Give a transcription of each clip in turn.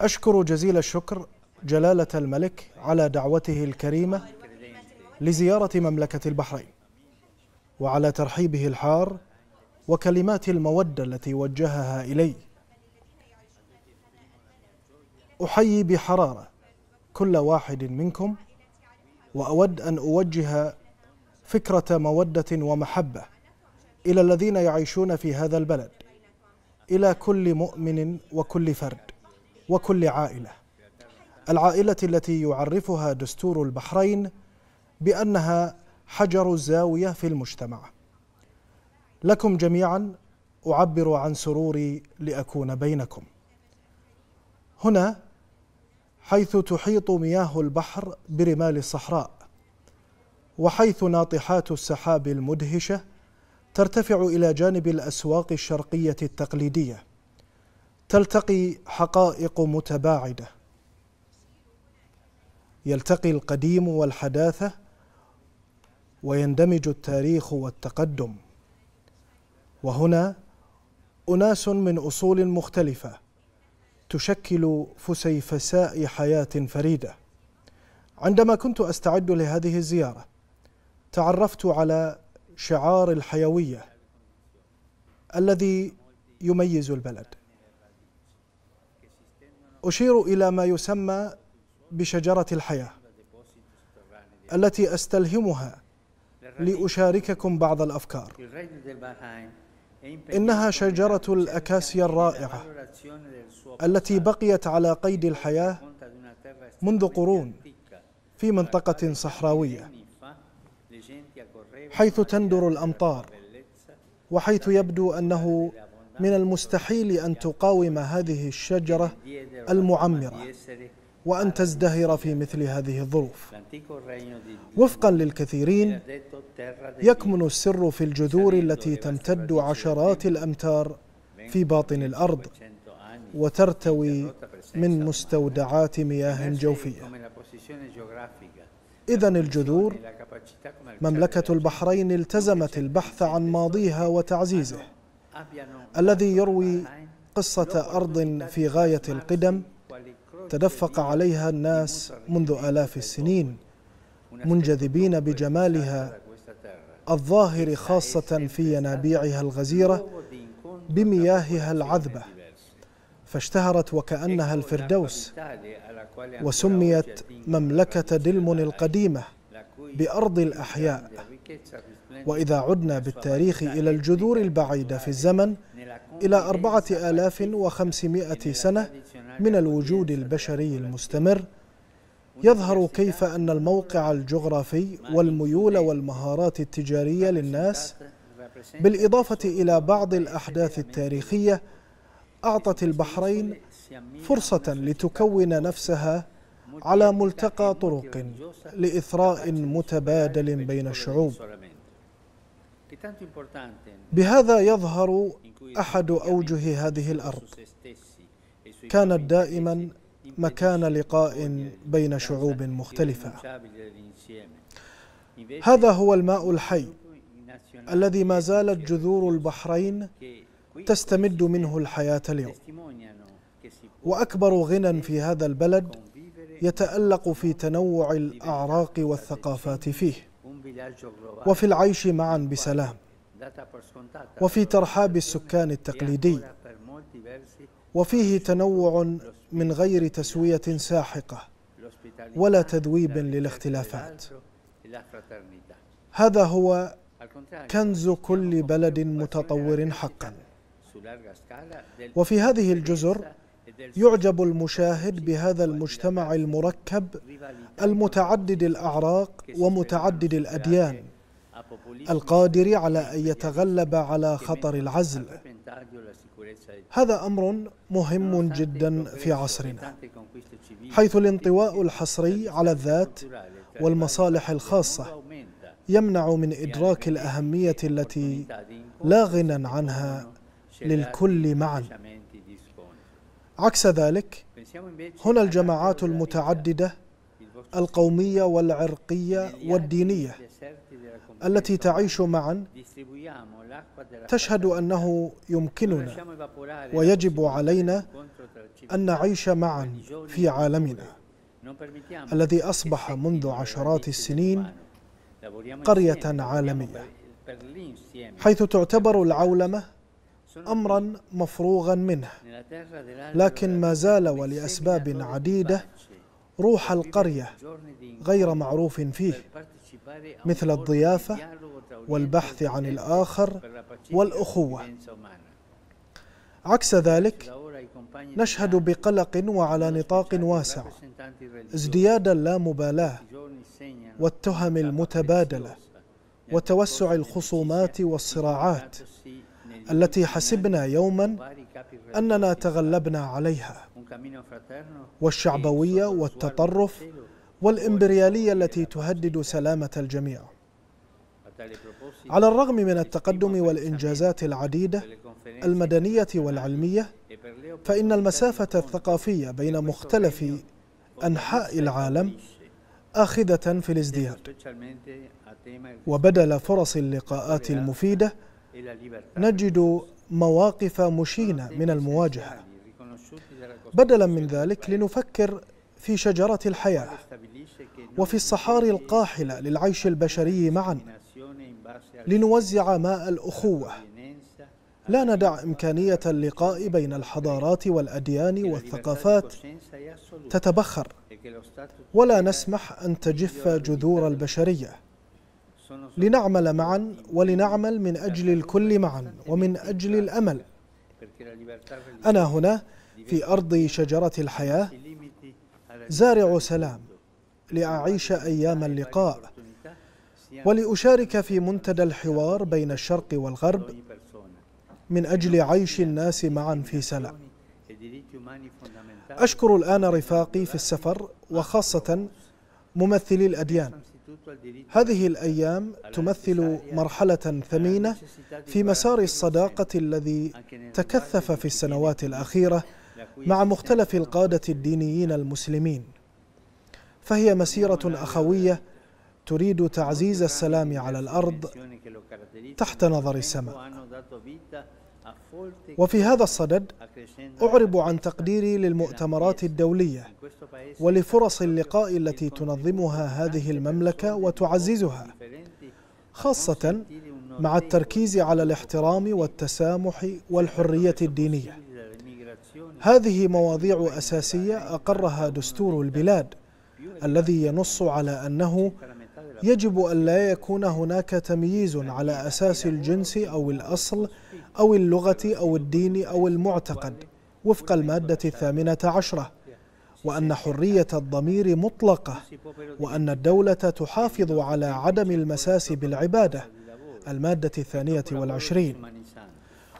أشكر جزيل الشكر جلالة الملك على دعوته الكريمة لزيارة مملكة البحرين وعلى ترحيبه الحار وكلمات المودة التي وجهها إلي. أحيي بحرارة كل واحد منكم وأود أن أوجه فكرة مودة ومحبة إلى الذين يعيشون في هذا البلد إلى كل مؤمن وكل فرد. وكل عائلة. العائلة التي يعرفها دستور البحرين بأنها حجر الزاوية في المجتمع. لكم جميعا أعبر عن سروري لأكون بينكم. هنا حيث تحيط مياه البحر برمال الصحراء وحيث ناطحات السحاب المدهشة ترتفع إلى جانب الأسواق الشرقية التقليدية. تلتقي حقائق متباعدة. يلتقي القديم والحداثة ويندمج التاريخ والتقدم. وهنا أناس من أصول مختلفة تشكل فسيفساء حياة فريدة. عندما كنت أستعد لهذه الزيارة تعرفت على شعار الحيوية الذي يميز البلد. أشير إلى ما يسمى بشجرة الحياة التي أستلهمها لأشارككم بعض الأفكار. إنها شجرة الأكاسيا الرائعة التي بقيت على قيد الحياة منذ قرون في منطقة صحراوية حيث تندر الأمطار وحيث يبدو أنه من المستحيل أن تقاوم هذه الشجرة المعمرة وأن تزدهر في مثل هذه الظروف. وفقا للكثيرين يكمن السر في الجذور التي تمتد عشرات الأمتار في باطن الأرض وترتوي من مستودعات مياه جوفية. اذا الجذور مملكة البحرين التزمت البحث عن ماضيها وتعزيزه. الذي يروي قصة أرض في غاية القدم تدفق عليها الناس منذ آلاف السنين منجذبين بجمالها الظاهر خاصة في ينابيعها الغزيرة بمياهها العذبة فاشتهرت وكأنها الفردوس وسميت مملكة دلمن القديمة بأرض الأحياء. وإذا عدنا بالتاريخ إلى الجذور البعيدة في الزمن إلى أربعة آلاف وخمسمائة سنة من الوجود البشري المستمر يظهر كيف أن الموقع الجغرافي والميول والمهارات التجارية للناس بالإضافة إلى بعض الأحداث التاريخية أعطت البحرين فرصة لتكون نفسها على ملتقى طرق لإثراء متبادل بين الشعوب. بهذا يظهر أحد أوجه هذه الأرض. كانت دائما مكان لقاء بين شعوب مختلفة. هذا هو الماء الحي الذي ما زالت جذور البحرين تستمد منه الحياة اليوم. وأكبر غنى في هذا البلد يتألق في تنوع الأعراق والثقافات فيه. وفي العيش معا بسلام. وفي ترحاب السكان التقليدي. وفيه تنوع من غير تسوية ساحقة ولا تذويب للاختلافات. هذا هو كنز كل بلد متطور حقا. وفي هذه الجزر يعجب المشاهد بهذا المجتمع المركب المتعدد الأعراق ومتعدد الأديان القادر على أن يتغلب على خطر العزل. هذا أمر مهم جدا في عصرنا حيث الانطواء الحصري على الذات والمصالح الخاصة يمنع من إدراك الأهمية التي لا غنى عنها للكل معا. عكس ذلك هنا الجماعات المتعددة القومية والعرقية والدينية التي تعيش معا تشهد أنه يمكننا ويجب علينا أن نعيش معا في عالمنا الذي أصبح منذ عشرات السنين قرية عالمية حيث تعتبر العولمة أمرا مفروغا منه. لكن ما زال ولأسباب عديدة روح القرية غير معروف فيه مثل الضيافة والبحث عن الآخر والأخوة. عكس ذلك نشهد بقلق وعلى نطاق واسع ازدياد اللامبالاه والتهم المتبادلة وتوسع الخصومات والصراعات. التي حسبنا يوما أننا تغلبنا عليها والشعبوية والتطرف والإمبريالية التي تهدد سلامة الجميع. على الرغم من التقدم والإنجازات العديدة المدنية والعلمية فإن المسافة الثقافية بين مختلف أنحاء العالم آخذة في الازدياد وبدل فرص اللقاءات المفيدة نجد مواقف مشينة من المواجهة. بدلا من ذلك لنفكر في شجرة الحياة وفي الصحاري القاحلة للعيش البشري معا لنوزع ماء الأخوة. لا ندع إمكانية اللقاء بين الحضارات والأديان والثقافات تتبخر ولا نسمح أن تجف جذور البشرية. لنعمل معا ولنعمل من أجل الكل معا ومن أجل الأمل. أنا هنا في أرض شجرة الحياة زارع سلام لأعيش أيام اللقاء ولأشارك في منتدى الحوار بين الشرق والغرب من أجل عيش الناس معا في سلام. أشكر الآن رفاقي في السفر وخاصة ممثلي الأديان. هذه الأيام تمثل مرحلة ثمينة في مسار الصداقة الذي تكثف في السنوات الأخيرة مع مختلف القادة الدينيين المسلمين. فهي مسيرة أخوية تريد تعزيز السلام على الأرض تحت نظر السماء. وفي هذا الصدد أعرب عن تقديري للمؤتمرات الدولية ولفرص اللقاء التي تنظمها هذه المملكة وتعززها خاصة مع التركيز على الاحترام والتسامح والحرية الدينية. هذه مواضيع أساسية أقرها دستور البلاد الذي ينص على أنه يجب أن لا يكون هناك تمييز على أساس الجنس أو الأصل أو اللغة أو الدين أو المعتقد وفق المادة الثامنة عشرة وأن حرية الضمير مطلقة وأن الدولة تحافظ على عدم المساس بالعبادة المادة الثانية والعشرين.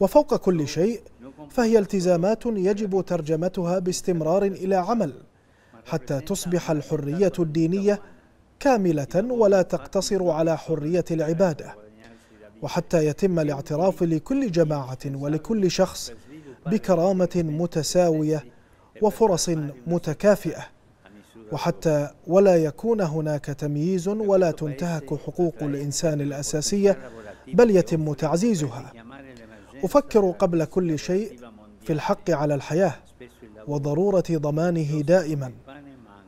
وفوق كل شيء فهي التزامات يجب ترجمتها باستمرار إلى عمل حتى تصبح الحرية الدينية كاملة ولا تقتصر على حرية العبادة وحتى يتم الاعتراف لكل جماعة ولكل شخص بكرامة متساوية وفرص متكافئة وحتى ولا يكون هناك تمييز ولا تنتهك حقوق الإنسان الأساسية بل يتم تعزيزها. أفكر قبل كل شيء في الحق على الحياة وضرورة ضمانه دائما.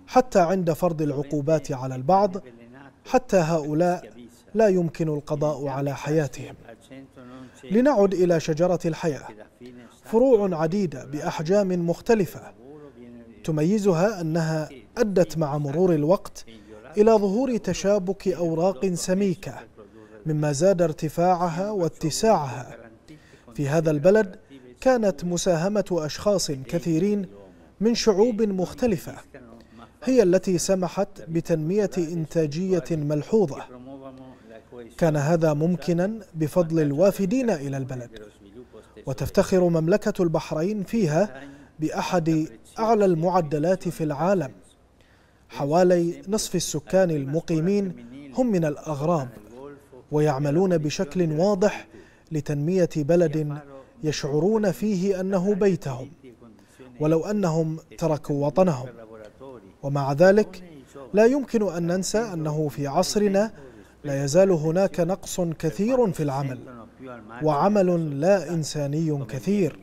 حتى عند فرض العقوبات على البعض حتى هؤلاء لا يمكن القضاء على حياتهم. لنعد إلى شجرة الحياة. فروع عديدة بأحجام مختلفة. تميزها أنها أدت مع مرور الوقت إلى ظهور تشابك أوراق سميكة مما زاد ارتفاعها واتساعها. في هذا البلد كانت مساهمة أشخاص كثيرين من شعوب مختلفة. هي التي سمحت بتنمية إنتاجية ملحوظة. كان هذا ممكنا بفضل الوافدين إلى البلد. وتفتخر مملكة البحرين فيها بأحد أعلى المعدلات في العالم. حوالي نصف السكان المقيمين هم من الأغراب ويعملون بشكل واضح لتنمية بلد يشعرون فيه أنه بيتهم. ولو أنهم تركوا وطنهم ومع ذلك لا يمكن أن ننسى أنه في عصرنا لا يزال هناك نقص كثير في العمل وعمل لا إنساني كثير.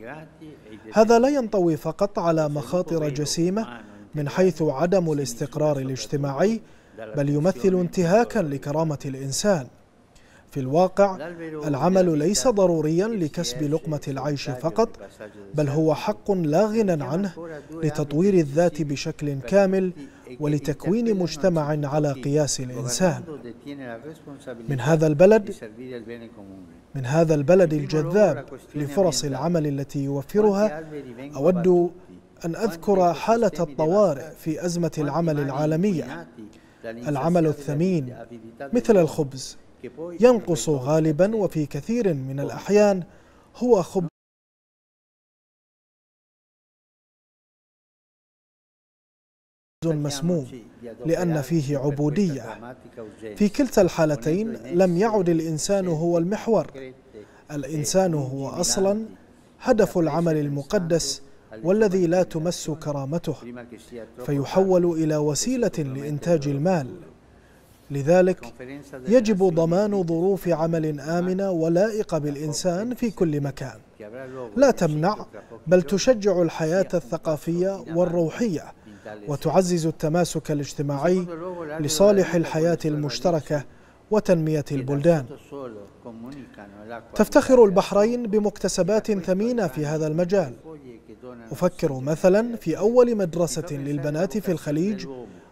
هذا لا ينطوي فقط على مخاطر جسيمة من حيث عدم الاستقرار الاجتماعي بل يمثل انتهاكا لكرامة الإنسان. في الواقع العمل ليس ضروريا لكسب لقمة العيش فقط بل هو حق لا غنى عنه لتطوير الذات بشكل كامل ولتكوين مجتمع على قياس الإنسان. من هذا البلد من هذا البلد الجذاب لفرص العمل التي يوفرها أود أن أذكر حالة الطوارئ في أزمة العمل العالمية. العمل الثمين. مثل الخبز. ينقص غالبا وفي كثير من الأحيان هو خبز. مسموم لأن فيه عبودية. في كلتا الحالتين لم يعد الإنسان هو المحور. الإنسان هو أصلا هدف العمل المقدس والذي لا تمس كرامته فيحول إلى وسيلة لإنتاج المال. لذلك يجب ضمان ظروف عمل آمنة ولائقة بالإنسان في كل مكان. لا تمنع بل تشجع الحياة الثقافية والروحية وتعزز التماسك الاجتماعي لصالح الحياة المشتركة وتنمية البلدان. تفتخر البحرين بمكتسبات ثمينة في هذا المجال. أفكر مثلا في أول مدرسة للبنات في الخليج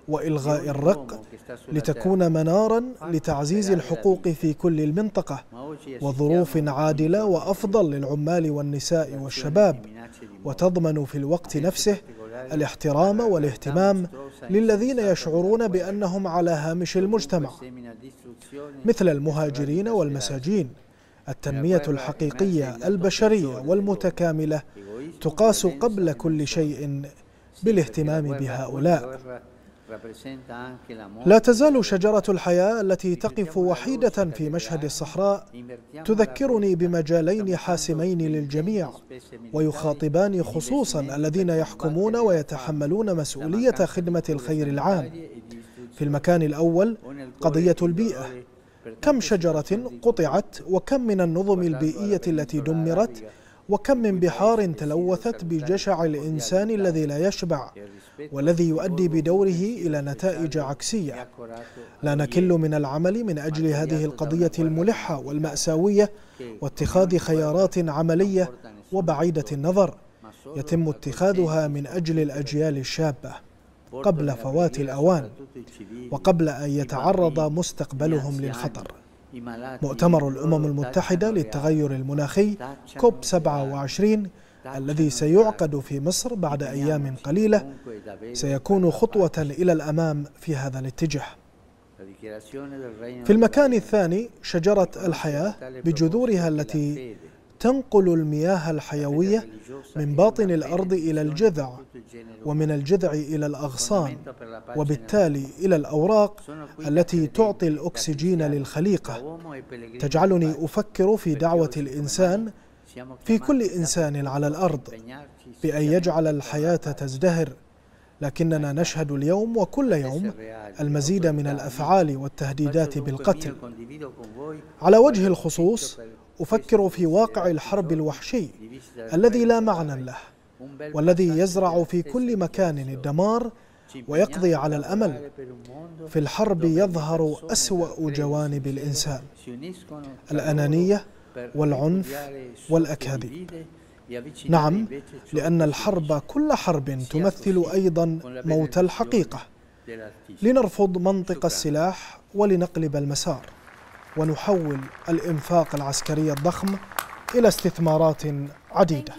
والغاء الرق لتكون منارا لتعزيز الحقوق في كل المنطقة وظروف عادله وافضل للعمال والنساء والشباب وتضمن في الوقت نفسه الاحترام والاهتمام للذين يشعرون بانهم على هامش المجتمع مثل المهاجرين والمساجين التنميه الحقيقيه البشريه والمتكامله تقاس قبل كل شيء بالاهتمام بهؤلاء لا تزال شجرة الحياة التي تقف وحيدة في مشهد الصحراء. تذكرني بمجالين حاسمين للجميع ويخاطبان خصوصا الذين يحكمون ويتحملون مسؤولية خدمة الخير العام. في المكان الأول قضية البيئة. كم شجرة قطعت وكم من النظم البيئية التي دمرت؟ وكم من بحار تلوثت بجشع الإنسان الذي لا يشبع والذي يؤدي بدوره إلى نتائج عكسية. لا نكل من العمل من أجل هذه القضية الملحة والمأساوية واتخاذ خيارات عملية وبعيدة النظر يتم اتخاذها من أجل الأجيال الشابة قبل فوات الأوان وقبل أن يتعرض مستقبلهم للخطر. مؤتمر الأمم المتحدة للتغير المناخي كوب 27 الذي سيعقد في مصر بعد أيام قليلة. سيكون خطوة إلى الأمام في هذا الاتجاه. في المكان الثاني شجرة الحياة بجذورها التي تنقل المياه الحيوية من باطن الأرض إلى الجذع ومن الجذع إلى الأغصان وبالتالي إلى الأوراق التي تعطي الأكسجين للخليقة. تجعلني أفكر في دعوة الإنسان في كل إنسان على الأرض بأن يجعل الحياة تزدهر. لكننا نشهد اليوم وكل يوم المزيد من الأفعال والتهديدات بالقتل. على وجه الخصوص أفكر في واقع الحرب الوحشي الذي لا معنى له والذي يزرع في كل مكان الدمار ويقضي على الأمل. في الحرب يظهر أسوأ جوانب الإنسان الأنانية والعنف والأكاذيب. نعم لأن الحرب كل حرب تمثل أيضا موت الحقيقة. لنرفض منطق السلاح ولنقلب المسار. ونحول الإنفاق العسكري الضخم إلى استثمارات عديدة.